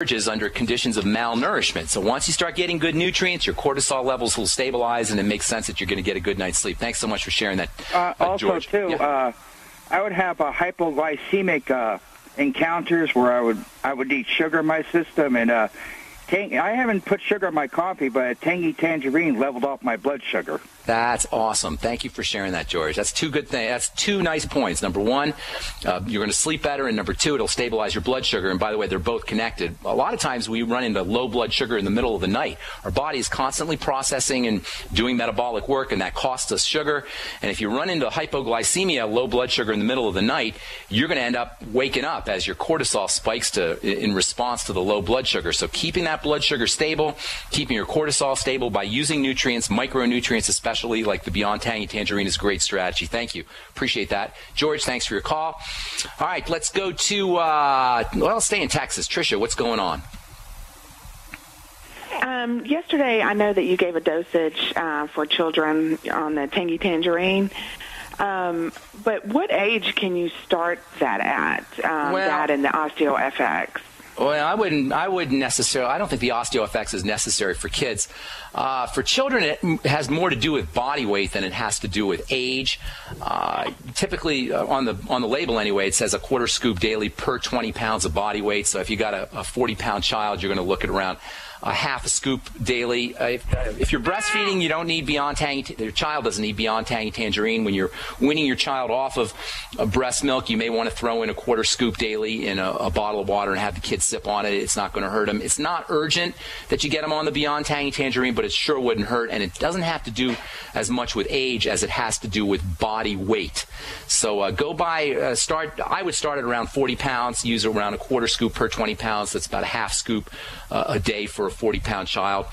emerges under conditions of malnourishment. So once you start getting good nutrients, your cortisol levels will stabilize, and it makes sense that you're going to get a good night's sleep. Thanks so much for sharing that, uh, uh, also, George. too, Yeah. uh, I would have a hypoglycemic uh, encounters where I would I would eat sugar in my system, and uh, tang- I haven't put sugar in my coffee, but a tangy tangerine leveled off my blood sugar. That's awesome. Thank you for sharing that, George. That's two good things. That's two nice points. Number one, uh, you're going to sleep better, and number two, it'll stabilize your blood sugar. And by the way, they're both connected. A lot of times we run into low blood sugar in the middle of the night. Our body is constantly processing and doing metabolic work, and that costs us sugar. And if you run into hypoglycemia, low blood sugar in the middle of the night, you're going to end up waking up as your cortisol spikes to in response to the low blood sugar. So keeping that blood sugar stable, keeping your cortisol stable by using nutrients, micronutrients especially like the Beyond Tangy Tangerine is a great strategy. Thank you. Appreciate that. George, thanks for your call. All right, let's go to, uh, well, stay in Texas. Trisha, what's going on? Um, yesterday, I know that you gave a dosage uh, for children on the Tangy Tangerine. Um, but what age can you start that at? Um, Well- that and the OsteoFX. Well, I wouldn't. I wouldn't necessarily. I don't think the osteo OsteoFX is necessary for kids. Uh, for children, it has more to do with body weight than it has to do with age. Uh, typically, uh, on the on the label anyway, it says a quarter scoop daily per 20 pounds of body weight. So if you got a, a 40 pound child, you're going to look at around a half a scoop daily. Uh, if, uh, if you're breastfeeding, you don't need Beyond Tangy. Your child doesn't need Beyond Tangy Tangerine. When you're weaning your child off of breast milk, you may want to throw in a quarter scoop daily in a, a bottle of water and have the kid sip on it. It's not going to hurt them. It's not urgent that you get them on the Beyond Tangy Tangerine, but it sure wouldn't hurt. And it doesn't have to do as much with age as it has to do with body weight. So uh, go by, start, I would start at around 40 pounds, use around a quarter scoop per 20 pounds. That's about a half scoop a day for a 40 pound child.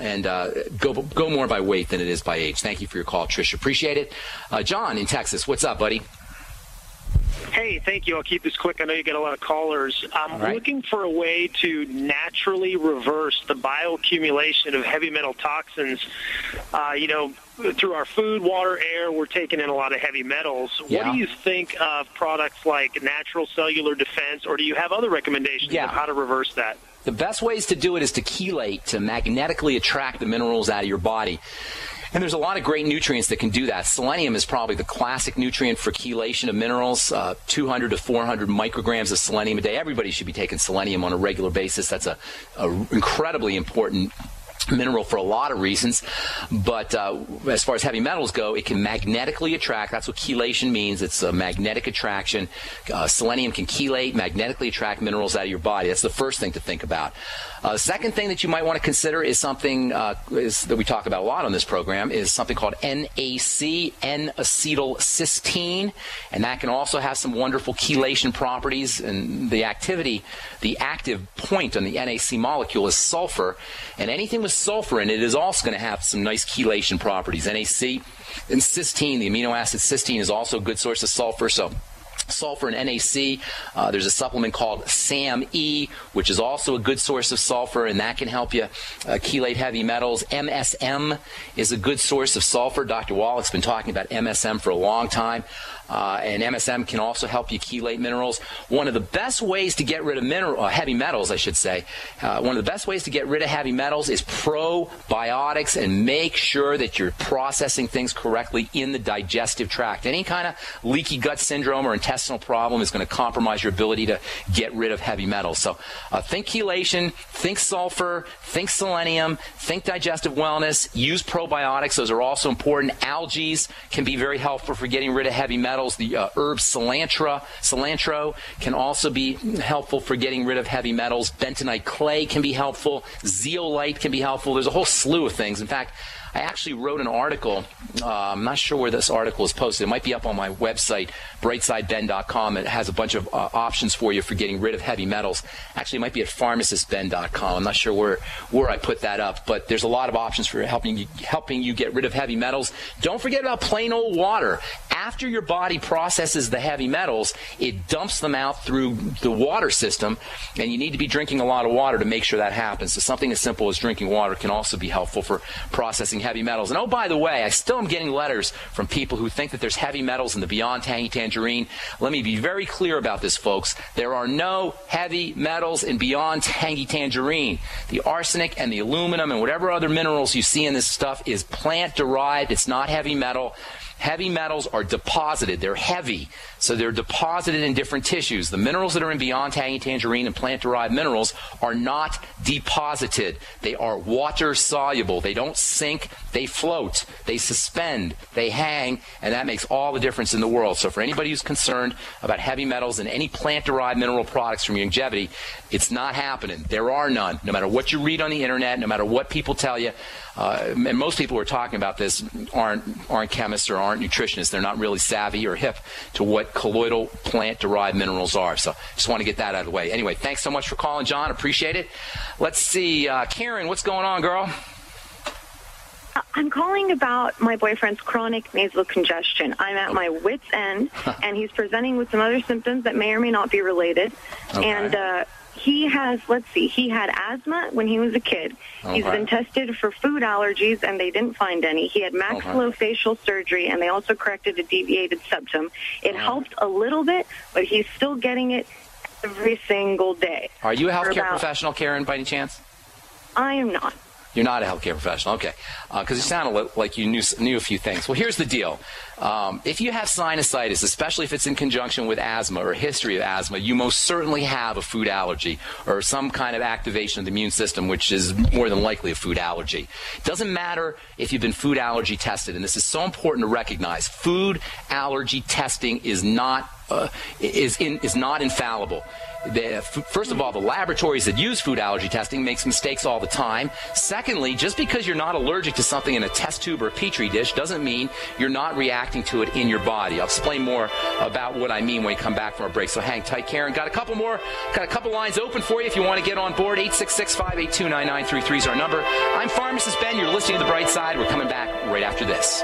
And uh, go go more by weight than it is by age. Thank you for your call, Trish. Appreciate it. Uh, John in Texas, what's up, buddy? Hey, thank you. I'll keep this quick. I know you get a lot of callers. I'm right. looking for a way to naturally reverse the bioaccumulation of heavy metal toxins. Uh, you know, through our food, water, air, we're taking in a lot of heavy metals. Yeah. What do you think of products like natural cellular defense, or do you have other recommendations Yeah. of how to reverse that? The best ways to do it is to chelate, to magnetically attract the minerals out of your body. And there's a lot of great nutrients that can do that. Selenium is probably the classic nutrient for chelation of minerals. Uh, 200 to 400 micrograms of selenium a day. Everybody should be taking selenium on a regular basis. That's a, a incredibly important mineral for a lot of reasons. But uh, as far as heavy metals go, it can magnetically attract. That's what chelation means. It's a magnetic attraction. Uh, selenium can chelate, magnetically attract minerals out of your body. That's the first thing to think about. Uh, second thing that you might want to consider is something uh, is, that we talk about a lot on this program is something called NAC, N-acetylcysteine, and that can also have some wonderful chelation properties. And the activity, the active point on the NAC molecule is sulfur, and anything with sulfur in it is also going to have some nice chelation properties. NAC and cysteine, the amino acid cysteine, is also a good source of sulfur. So sulfur and NAC. Uh, there's a supplement called SAM-E, which is also a good source of sulfur, and that can help you uh, chelate heavy metals. MSM is a good source of sulfur. Dr. Wallach's been talking about MSM for a long time. Uh, and MSM can also help you chelate minerals. One of the best ways to get rid of mineral, uh, heavy metals, I should say, uh, one of the best ways to get rid of heavy metals is probiotics and make sure that you're processing things correctly in the digestive tract. Any kind of leaky gut syndrome or intestinal problem is going to compromise your ability to get rid of heavy metals. So uh, think chelation, think sulfur, think selenium, think digestive wellness, use probiotics. Those are also important. Algae can be very helpful for getting rid of heavy metals. The uh, herb cilantro, cilantro can also be helpful for getting rid of heavy metals. Bentonite clay can be helpful. Zeolite can be helpful. There's a whole slew of things. In fact, I actually wrote an article. Uh, I'm not sure where this article is posted. It might be up on my website, brightsideben.com. It has a bunch of uh, options for you for getting rid of heavy metals. Actually, it might be at pharmacistben.com. I'm not sure where, where I put that up, but there's a lot of options for helping you, helping you get rid of heavy metals. Don't forget about plain old water. after your body processes the heavy metals, it dumps them out through the water system, and you need to be drinking a lot of water to make sure that happens. So something as simple as drinking water can also be helpful for processing heavy metals. And oh, by the way, I still am getting letters from people who think that there's heavy metals in the Beyond Tangy Tangerine. Let me be very clear about this, folks. There are no heavy metals in Beyond Tangy Tangerine. The arsenic and the aluminum and whatever other minerals you see in this stuff is plant derived. It's not heavy metal. Heavy metals are deposited. They're heavy, so they're deposited in different tissues. The minerals that are in Beyond Tangy Tangerine and plant-derived minerals are not deposited. They are water soluble. They don't sink. They float. They suspend. They hang, and that makes all the difference in the world. So for anybody who's concerned about heavy metals and any plant-derived mineral products from Youngevity, it's not happening. There are none. No matter what you read on the internet, no matter what people tell you, uh, and most people who are talking about this aren't aren't chemists or aren't nutritionists. They're not really savvy or hip to what colloidal plant-derived minerals are. So just want to get that out of the way. Anyway, thanks so much for calling, John. Appreciate it. Let's see, uh, Karen, what's going on, girl? I'm calling about my boyfriend's chronic nasal congestion. I'm at my wit's end, and he's presenting with some other symptoms that may or may not be related. Okay. And uh, he has, let's see, he had asthma when he was a kid. Oh, he's been tested for food allergies, and they didn't find any. He had oh, maxillofacial surgery, and they also corrected a deviated septum. It helped a little bit, but he's still getting it every single day. Are you a healthcare about- professional, Karen, by any chance? I am not. You're not a healthcare professional, okay? Because you sounded li- like you knew knew a few things. Well, here's the deal: um, if you have sinusitis, especially if it's in conjunction with asthma or a history of asthma, you most certainly have a food allergy or some kind of activation of the immune system, which is more than likely a food allergy. It doesn't matter if you've been food allergy tested, and this is so important to recognize. Food allergy testing is not uh, is in, is not infallible. The, first of all, the laboratories that use food allergy testing makes mistakes all the time. Secondly, just because you're not allergic to something in a test tube or a petri dish doesn't mean you're not reacting to it in your body. I'll explain more about what I mean when we come back from our break. So hang tight, Karen. Got a couple more, got a couple lines open for you if you want to get on board. 866-582-9933 is our number. I'm Pharmacist Ben. You're listening to The Bright Side. We're coming back right after this.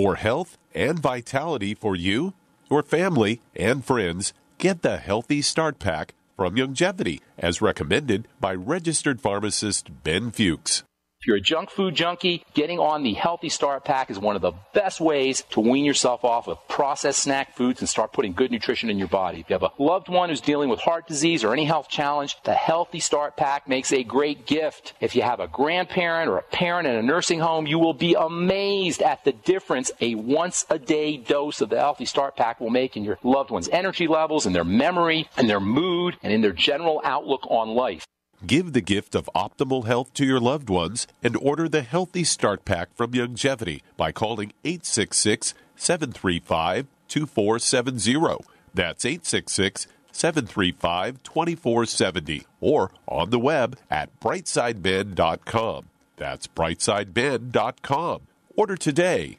For health and vitality for you, your family, and friends, get the Healthy Start Pack from Youngevity, as recommended by registered pharmacist Ben Fuchs. If you're a junk food junkie, getting on the Healthy Start Pack is one of the best ways to wean yourself off of processed snack foods and start putting good nutrition in your body. If you have a loved one who's dealing with heart disease or any health challenge, the Healthy Start Pack makes a great gift. If you have a grandparent or a parent in a nursing home, you will be amazed at the difference a once a day dose of the Healthy Start Pack will make in your loved one's energy levels, in their memory, in their mood, and in their general outlook on life. Give the gift of optimal health to your loved ones and order the Healthy Start Pack from Youngevity by calling 866 735 2470. That's 866 735 2470 or on the web at brightsideben.com. That's brightsideben.com. Order today.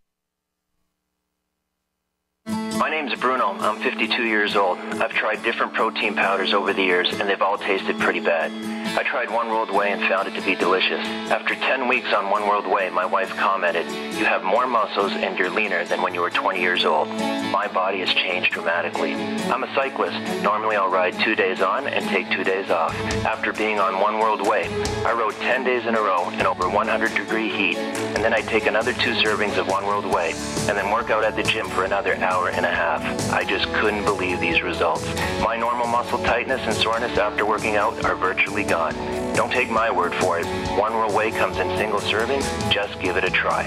My name's Bruno. I'm 52 years old. I've tried different protein powders over the years, and they've all tasted pretty bad. I tried One World Whey and found it to be delicious. After 10 weeks on One World Whey, my wife commented, You have more muscles and you're leaner than when you were 20 years old. My body has changed dramatically. I'm a cyclist. Normally I'll ride two days on and take two days off. After being on One World Whey, I rode 10 days in a row in over 100 degree heat, and then I take another two servings of One World Whey, and then work out at the gym for another hour and a half. I just couldn't believe these results. My normal muscle tightness and soreness after working out are virtually gone. Don't take my word for it. One World Whey comes in single servings. Just give it a try.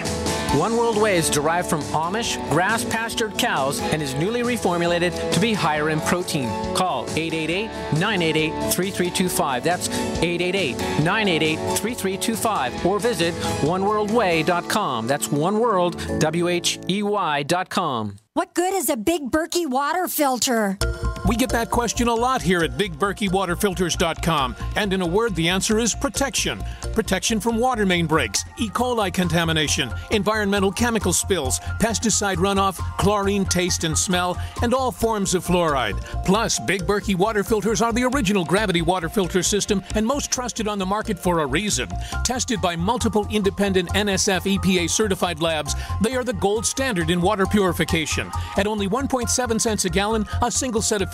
One World Whey is derived from Amish grass pastured cows and is newly reformulated to be higher in protein. Call 888 988 3325. That's 888 988 3325. Or visit oneworldwhey.com. That's oneworld, W H E Y.com. What good is a big Berkey water filter? We get that question a lot here at BigBerkeyWaterFilters.com, and in a word, the answer is protection. Protection from water main breaks, E. coli contamination, environmental chemical spills, pesticide runoff, chlorine taste and smell, and all forms of fluoride. Plus, Big Berkey water filters are the original gravity water filter system and most trusted on the market for a reason. Tested by multiple independent NSF EPA certified labs, they are the gold standard in water purification. At only 1.7 cents a gallon, a single set of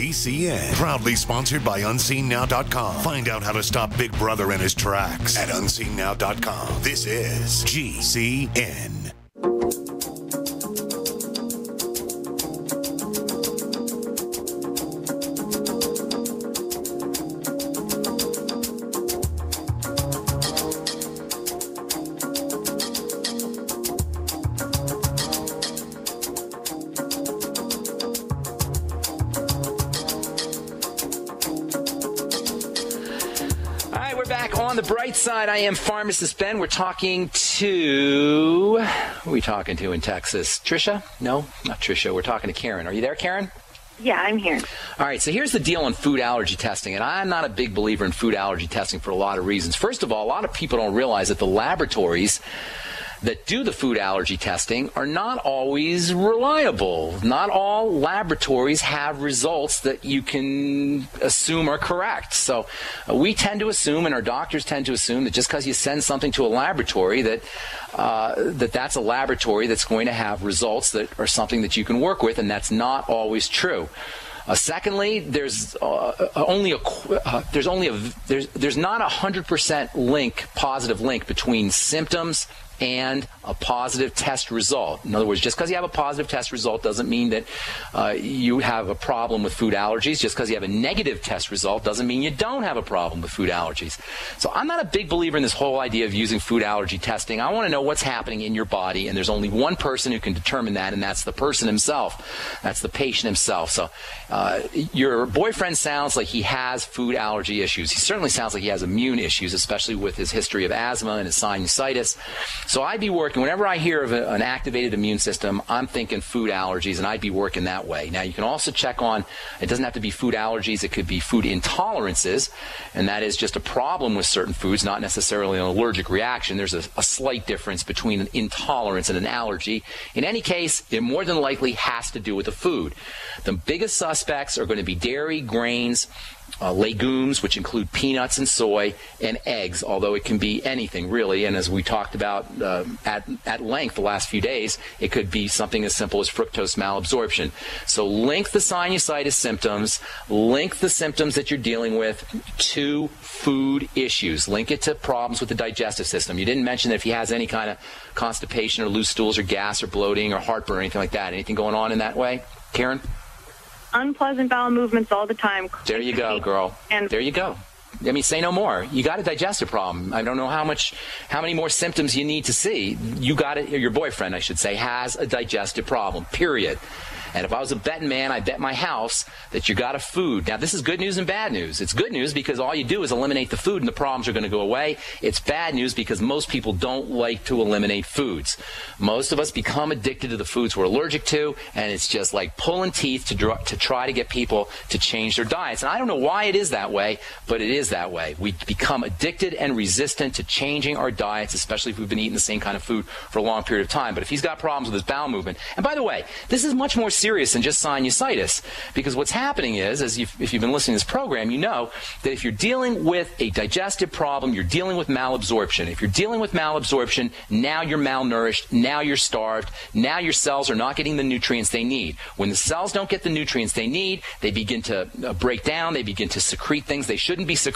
GCN. Proudly sponsored by UnseenNow.com. Find out how to stop Big Brother in his tracks at UnseenNow.com. This is GCN. Back on the bright side. I am Pharmacist Ben. We're talking to. Who are we talking to in Texas? Trisha? No, not Trisha. We're talking to Karen. Are you there, Karen? Yeah, I'm here. All right, so here's the deal on food allergy testing, and I'm not a big believer in food allergy testing for a lot of reasons. First of all, a lot of people don't realize that the laboratories that do the food allergy testing are not always reliable. Not all laboratories have results that you can assume are correct. So uh, we tend to assume, and our doctors tend to assume, that just because you send something to a laboratory, that uh, that that's a laboratory that's going to have results that are something that you can work with, and that's not always true. Uh, secondly, there's uh, only a uh, there's only a there's there's not a hundred percent link positive link between symptoms and a positive test result. In other words, just because you have a positive test result doesn't mean that uh, you have a problem with food allergies. Just because you have a negative test result doesn't mean you don't have a problem with food allergies. So I'm not a big believer in this whole idea of using food allergy testing. I want to know what's happening in your body, and there's only one person who can determine that, and that's the person himself. That's the patient himself. So uh, your boyfriend sounds like he has food allergy issues. He certainly sounds like he has immune issues, especially with his history of asthma and his sinusitis. So I'd be working, whenever I hear of a, an activated immune system, I'm thinking food allergies, and I'd be working that way. Now, you can also check on, it doesn't have to be food allergies, it could be food intolerances, and that is just a problem with certain foods, not necessarily an allergic reaction. There's a, a slight difference between an intolerance and an allergy. In any case, it more than likely has to do with the food. The biggest suspects are going to be dairy, grains, uh, legumes, which include peanuts and soy, and eggs, although it can be anything really. And as we talked about uh, at, at length the last few days, it could be something as simple as fructose malabsorption. So link the sinusitis symptoms, link the symptoms that you're dealing with to food issues, link it to problems with the digestive system. You didn't mention that if he has any kind of constipation or loose stools or gas or bloating or heartburn or anything like that. Anything going on in that way, Karen? Unpleasant bowel movements all the time. There you go, girl. And- there you go. I mean, say no more. You got a digestive problem. I don't know how much, how many more symptoms you need to see. You got it. Your boyfriend, I should say, has a digestive problem. Period. And if I was a betting man, I bet my house that you got a food. Now, this is good news and bad news. It's good news because all you do is eliminate the food and the problems are going to go away. It's bad news because most people don't like to eliminate foods. Most of us become addicted to the foods we're allergic to, and it's just like pulling teeth to, to try to get people to change their diets. And I don't know why it is that way, but it is that way. We become addicted and resistant to changing our diets, especially if we've been eating the same kind of food for a long period of time. But if he's got problems with his bowel movement, and by the way, this is much more serious than just sinusitis, because what's happening is, as you've, if you've been listening to this program, you know that if you're dealing with a digestive problem, you're dealing with malabsorption. If you're dealing with malabsorption, now you're malnourished, now you're starved, now your cells are not getting the nutrients they need. When the cells don't get the nutrients they need, they begin to uh, break down, they begin to secrete things they shouldn't be secreting